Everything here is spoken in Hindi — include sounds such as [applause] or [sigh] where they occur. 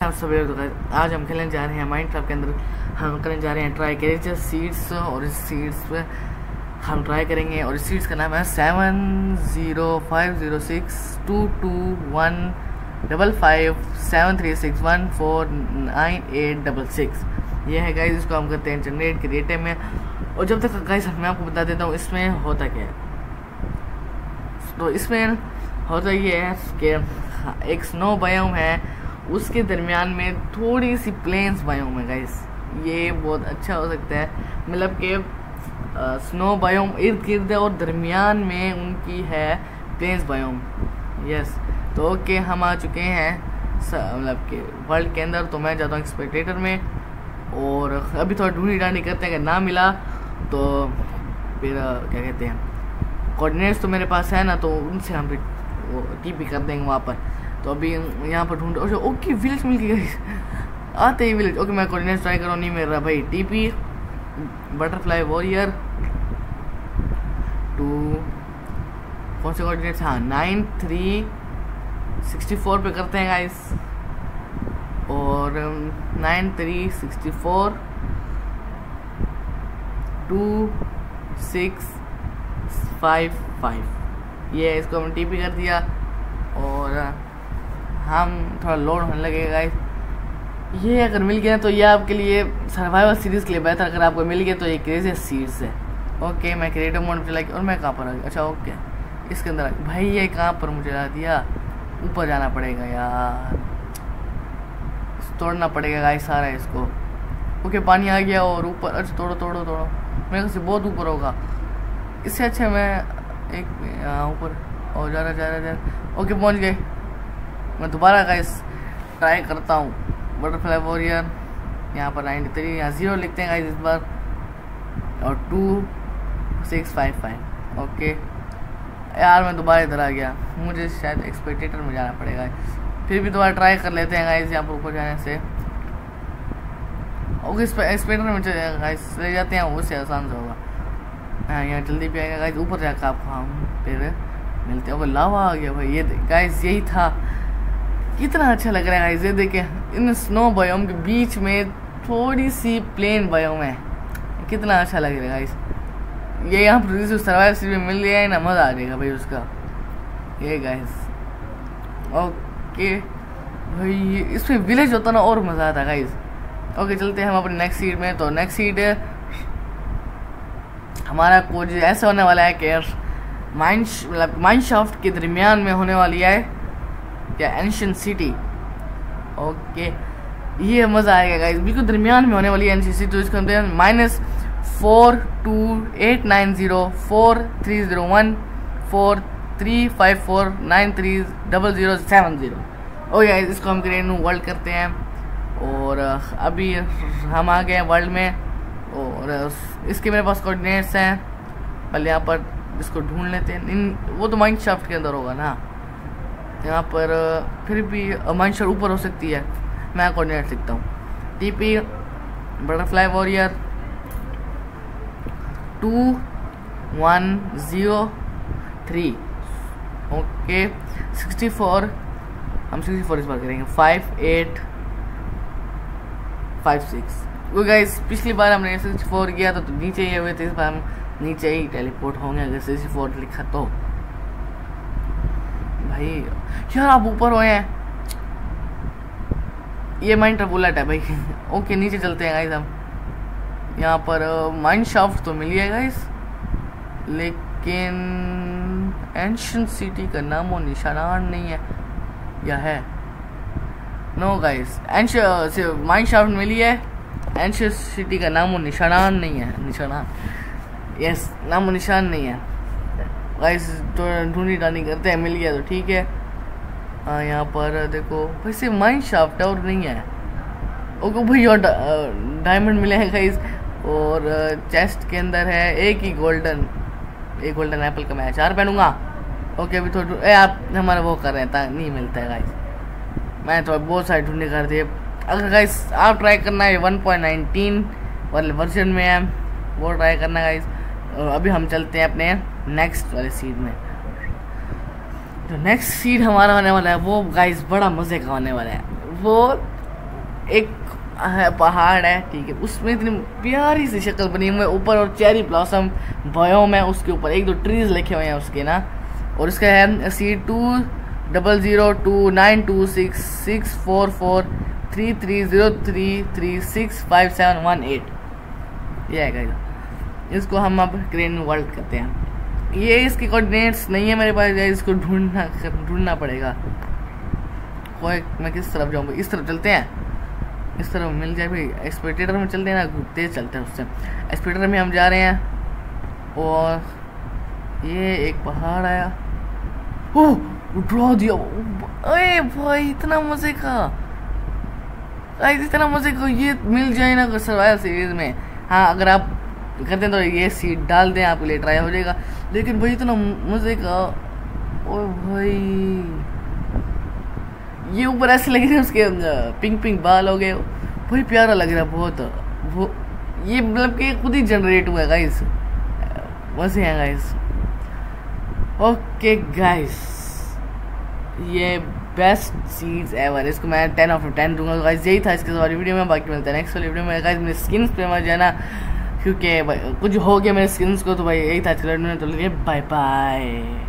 आप सभी लोग तो आज हम खेलने जा रहे हैं माइंड क्राफ्ट के अंदर। हम करने जा रहे हैं ट्राई करें। सीड्स और इस सीड्स पे हम ट्राई करेंगे और इस सीड्स का नाम है seven zero five zero six two two one double five seven three six one four nine eight double six ये है गाइज़ इसको हम करते हैं जनरेट डेटे में। और जब तक गाइज़ मैं आपको बता देता हूँ, इसमें होता क्या है? तो इसमें होता ये है कि एक स्नो बायोम है। उसके दरमियान में थोड़ी सी प्लेन्स बायोम है गाइस ये बहुत अच्छा हो सकता है। मतलब कि स्नो बायोम इर्द गिर्द और दरमियान में उनकी है प्लेन्स बायोम यस तो ओके हम आ चुके हैं मतलब कि वर्ल्ड के अंदर तो मैं जाता हूँ एक्सपेक्टेटर में और अभी थोड़ा ढूंढी डांडी करते हैं अगर ना मिला तो फिर क्या कहते हैं कोऑर्डिनेट्स तो मेरे पास है ना तो उनसे हम वो टी कर देंगे वहाँ पर। तो अभी यहाँ पर ढूंढ अच्छा ओके विलेज मिल गया आते ही विलेज ओके मैं कोऑर्डिनेट ट्राई करो नहीं मिल रहा भाई. टीपी बटरफ्लाई वॉरियर टू कौन से कोऑर्डिनेट्स हाँ नाइन थ्री सिक्सटी फोर पे करते हैं गाइस और nine three sixty four two six five five ये इसको हमने टीपी कर दिया. और हम थोड़ा लोड होने लगेगा ये अगर मिल गया तो ये आपके लिए सर्वाइवल सीरीज़ के लिए बेहतर, अगर आपको मिल गया तो ये क्रेजी सीरीज़ है. ओके मैं क्रिएटिव मोड पे लगी और मैं कहाँ पर आ गया? अच्छा ओके इसके अंदर भाई, ये कहाँ पर मुझे ला दिया? ऊपर जाना पड़ेगा यार. तोड़ना पड़ेगा गाय सारा इसको. ओके पानी आ गया और ऊपर. अच्छा तोड़ो तोड़ो तोड़ो. मेरे से बहुत ऊपर होगा. इससे अच्छा मैं एक ऊपर. और जा रहा जा रहा जा रहा. ओके पहुँच गए. मैं दोबारा का इस ट्राई करता हूँ। बटरफ्लाई वॉरियर यहाँ पर नाइन्टी थ्री यहाँ ज़ीरो लिखते हैं गाइस इस बार। और two six five five okay यार, मैं दोबारा इधर आ गया। मुझे शायद एक्सपेक्टेटर में जाना पड़ेगा। फिर भी दोबारा ट्राई कर लेते हैं गाइस यहाँ पर ऊपर जाने से। ओके एक्सपेक्टेटर में गाइस ले जाते हैं, उससे आसान से होगा। हाँ यहाँ जल्दी भी आएगा गाइस ऊपर जाकर आपको हम फिर मिलते हैं। ओके लावा आ गया भाई। ये गाइस यही था। कितना अच्छा लग रहा है गाइस ये देखे, इन स्नो बायोम के बीच में थोड़ी सी प्लेन बायोम है। कितना अच्छा लग रहा है ये यहाँ पर सर्वाइव में मिल गया है, ना मज़ा आ जाएगा भाई उसका। ये गाइस ओके भाई इसमें विलेज होता ना और मज़ा आता गाइस ओके चलते हैं हम अपने नेक्स्ट सीट में। तो नेक्स्ट सीट हमारा कुछ ऐसा होने वाला है कि माइंड मतलब माइंड शाफ्ट के दरमियान में होने वाली है। क्या एंशियन सिटी ओके ये मज़ा आएगा गाइस बिल्कुल दरमियान में होने वाली एन सी तो इसके minus four two eight nine zero four three zero one four three five four nine three double zero seven zero okay guys इसको हम ग्रेन वर्ल्ड करते हैं। और अभी हम आ गए वर्ल्ड में। और इसके मेरे पास कोऑर्डिनेट्स हैं। पहले यहाँ पर इसको ढूंढ लेते हैं। इन, वो तो माइंड शाफ्ट के अंदर होगा ना। यहाँ पर फिर भी माइंड ऊपर हो सकती है। मैं कोऑर्डिनेट लिखता हूँ। T P butterfly warrior two one zero three okay sixty four हम सिक्सटी फोर इस बार करेंगे। फाइव एट फाइव सिक्स वो गाइस पिछली बार हमने सिक्सटी फोर किया तो नीचे ही हुए थे। इस बार हम नीचे ही टेलीपोर्ट होंगे, अगर सिक्सटी फोर लिखा तो। भाई, यार आप ऊपर हुए हैं ये माइंड बुलेट है भाई। [laughs] ओके नीचे चलते हैं गाइस हम। यहाँ पर माइंड शाफ्ट तो मिली है गाइस लेकिन एंशन सिटी का नाम और निशान नहीं है। या है? No guys ancient mine shaft मिली है। एंशन सिटी का नाम और निशान नहीं है। निशान यस नाम निशान नहीं है। गाइस तो ढूंढी डानी करते हैं, मिल गया तो ठीक है। हाँ यहाँ पर देखो वैसे माइंड शाफ्ट है और नहीं है। ओके भाई, और डायमंड मिले हैं गाइस और चेस्ट के अंदर है एक ही गोल्डन एक गोल्डन एप्पल का मैं चार पहनूँगा। ओके, अभी थोड़ा आप, हमारा वो कर रहे हैं नहीं मिलता है गाइस मैं तो बहुत सारे ढूँढने कर दिए। अगर गाइस आप ट्राई करना है वन पॉइंट नाइनटीन वाले वर्जन में है, वो ट्राई करना गाइस अभी हम चलते हैं अपने नेक्स्ट वाले सीड में। जो नेक्स्ट सीड हमारा होने वाला है, वो गाइस बड़ा मज़े का होने वाला है। वो एक है, पहाड़ है, ठीक है। उसमें इतनी प्यारी सी शक्ल बनी हुई है, ऊपर और चेरी ब्लॉसम बयोम है, उसके ऊपर एक दो ट्रीज लिखे हुए हैं उसके, ना। और उसका है C two double zero two nine two six six four four three three zero three three six five seven one eight ये है इसको हम अब क्रेन वर्ल्ड करते हैं। ये इसके कोऑर्डिनेट्स नहीं है मेरे पास इसको ढूंढना ढूंढना पड़ेगा। कोई, मैं किस तरफ़ जाऊँ? इस तरफ़ चलते हैं। इस तरफ़ मिल जाए भाई। एक्सपेक्टेटर में चलते हैं ना तेज चलते हैं उससे। एक्सपेक्टेटर में हम जा रहे हैं, और ये एक पहाड़ आया। ओह ड्रॉ दिया। अरे भाई, इतना मज़े का। इतना मज़े का। ये मिल जाए ना सर्वाइवल सीरीज़ में। हाँ अगर आप करते हैं तो ये सीट डाल दें, आपके लिए ट्राई हो जाएगा। लेकिन भाई इतना मज़े का ओ भाई, ये ऊपर ऐसे लग हैं उसके पिंक पिंक बाल हो गए। वही प्यारा लग रहा है बहुत। वो, ये मतलब कि खुद ही जनरेट हुआ है गाइस वैसे हैं गाइस ओके गाइस ये बेस्ट चीज़ एवर इसको मैं टेन ऑफ़ टेन दूँगा गाइस यही था इसके सारी वीडियो में। बाकी मिलता है नेक्स्ट वाली वीडियो में। गाइस मेरे स्किन्स पे मत जाना। क्योंकि कुछ हो गया मेरे स्किन्स को तो भाई, यही था, चलो तो बाय बाय